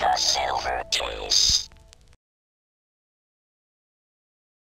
the silver case.